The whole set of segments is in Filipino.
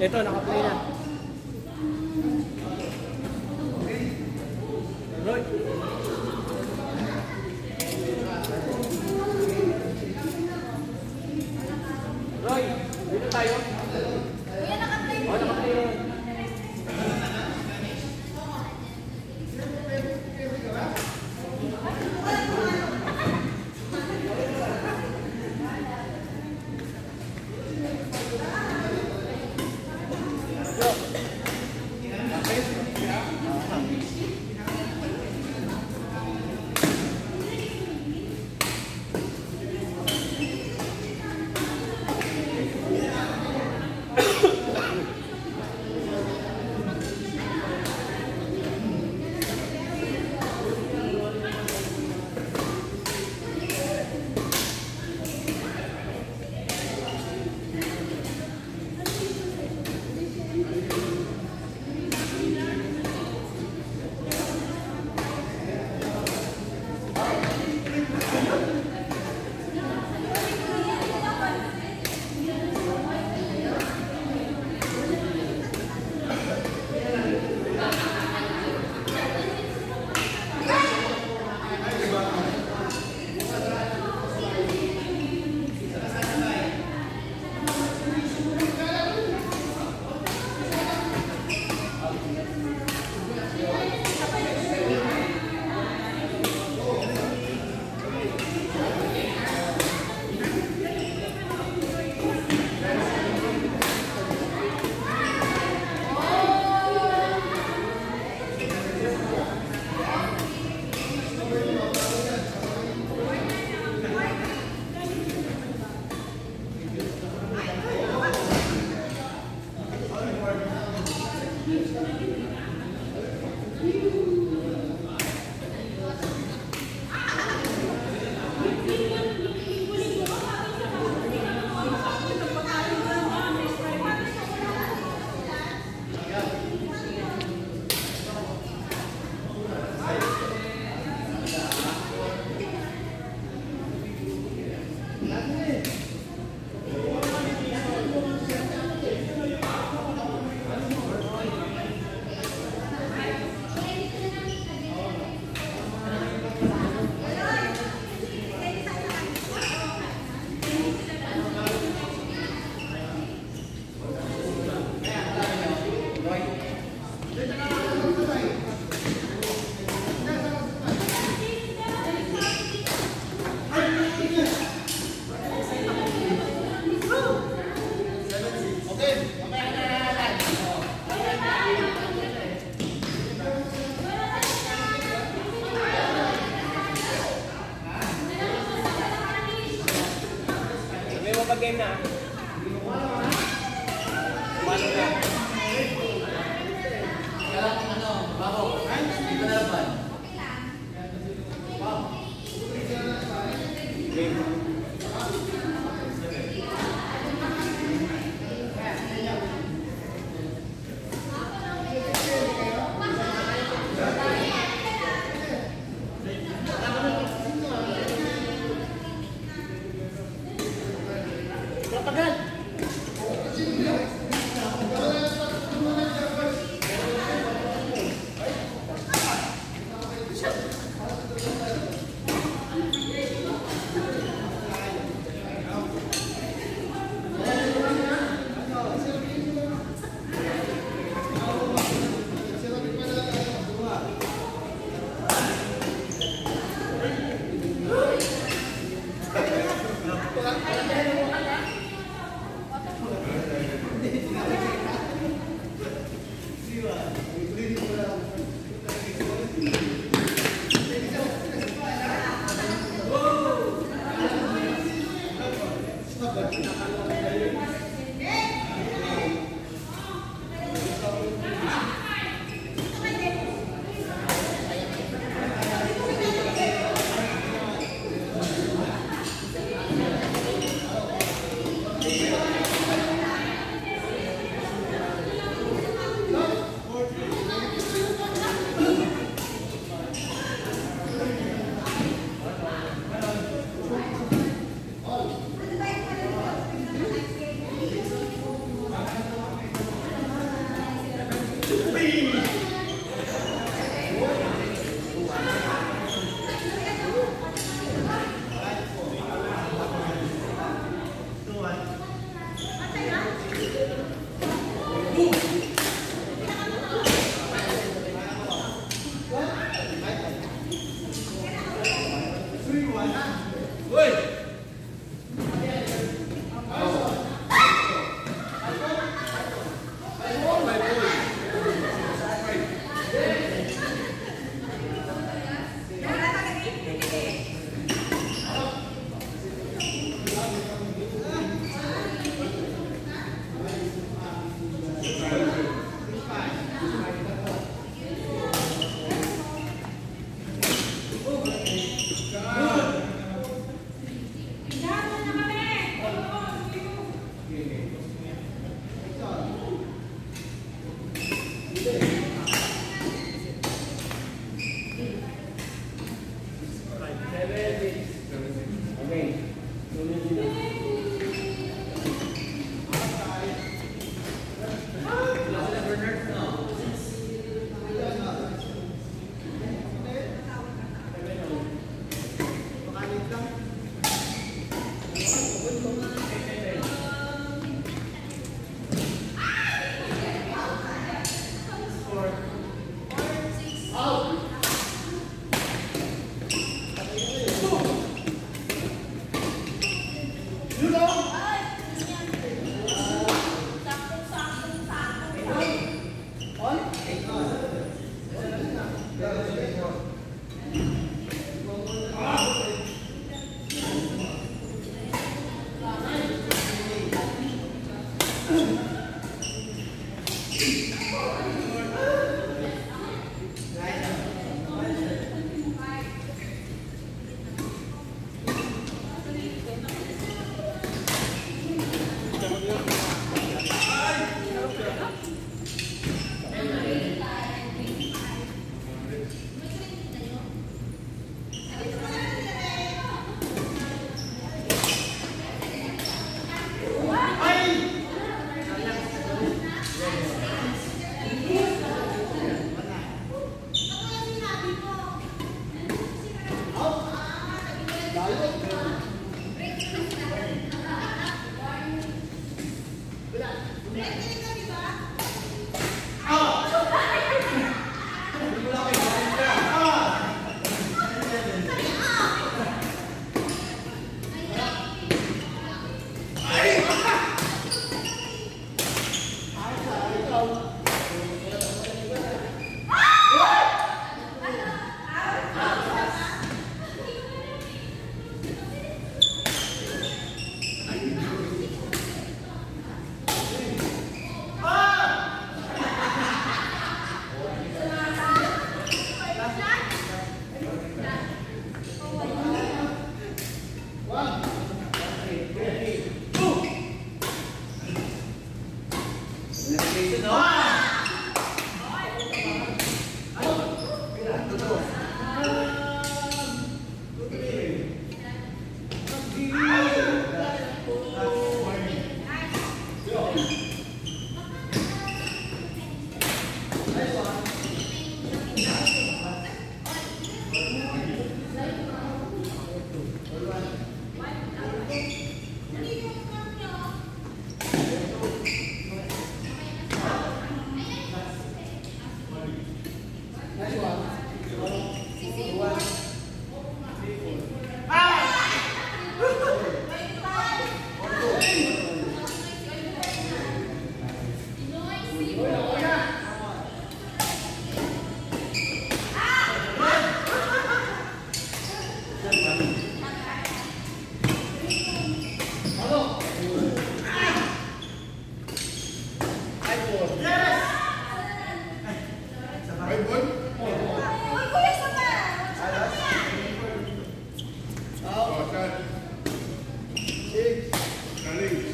Ito, naka-play na. Roy. Sabi mo pag game na. Paano na? Game. Amen. Chinese.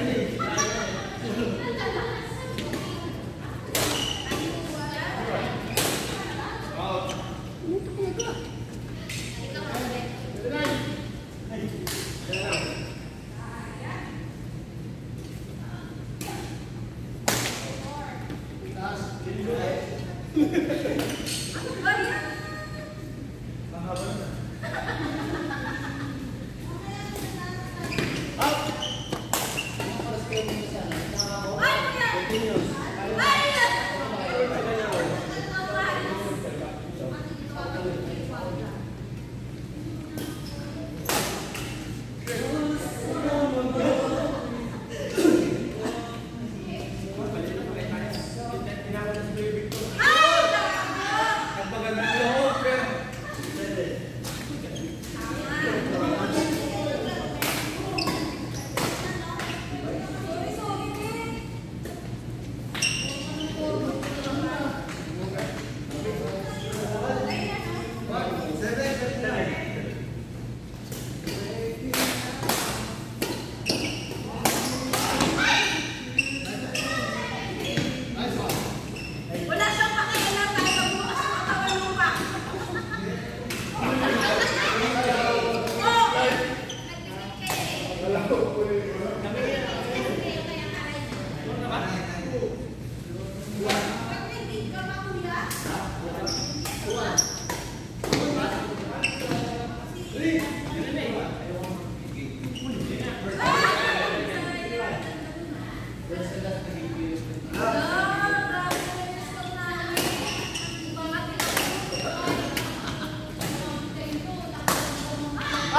Amen.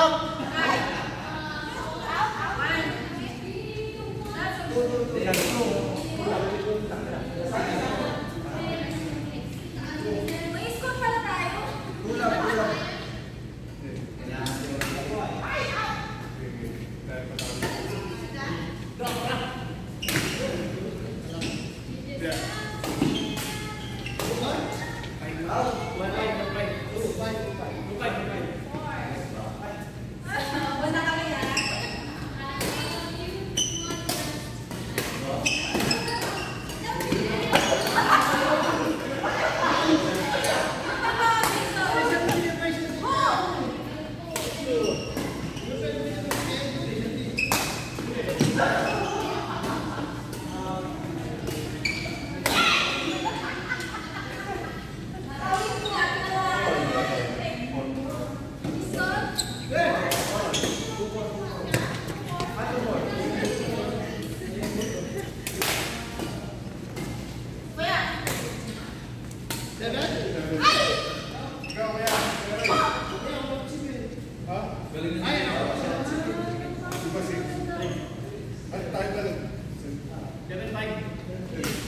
Thank you. Ano, title. Kevin Mike.